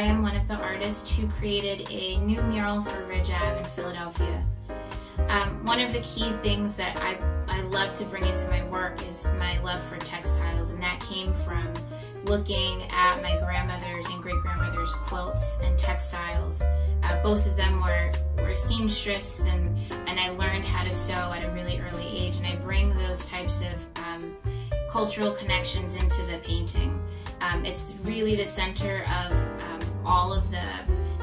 am one of the artists who created a new mural for Ridge Ave in Philadelphia. Um, one of the key things that I, I love to bring into my work is my love for textiles, and that came from looking at my grandmother's and great grandmother's quilts and textiles. Uh, both of them were, were seamstress, and, and I learned how to sew at a really early age, and I bring those types of um, cultural connections into the painting. Um, it's really the center of all of the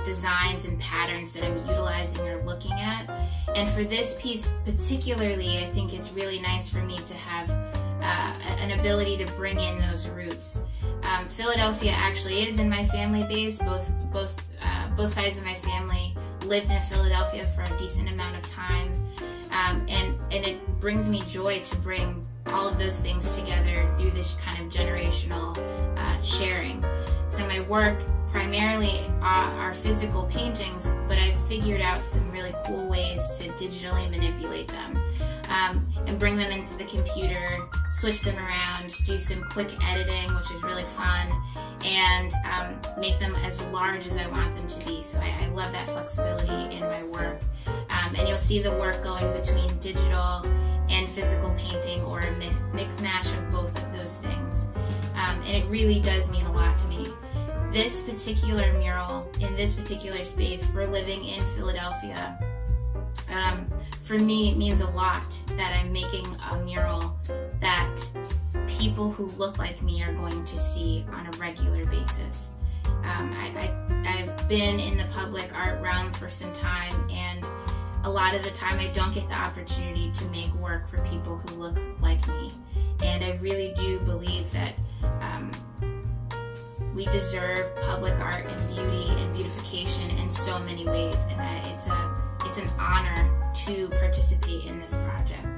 designs and patterns that I'm utilizing or looking at. And for this piece particularly, I think it's really nice for me to have uh, an ability to bring in those roots. Um, Philadelphia actually is in my family base. Both both uh, both sides of my family lived in Philadelphia for a decent amount of time, um, and and it brings me joy to bring all of those things together through this kind of generational uh, sharing. So my work primarily are, are, physical paintings, but I've figured out some really cool ways to digitally manipulate them um, and bring them into the computer, switch them around, do some quick editing, which is really fun, and um, make them as large as I want them to be. So I, I love that flexibility in my work. Um, and you'll see the work going between digital and physical painting or a mix, mix mash of both of those things. Um, and it really does mean a lot to me. This particular mural in this particular space, we're living in Philadelphia. Um, for me, it means a lot that I'm making a mural that people who look like me are going to see on a regular basis. Um, I, I, I've been in the public art realm for some time and a lot of the time I don't get the opportunity to make work for people who look like me. And I really do believe that um, we deserve public art and beauty and beautification in so many ways. And I, it's, a, it's an honor to participate in this project.